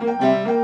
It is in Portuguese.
Música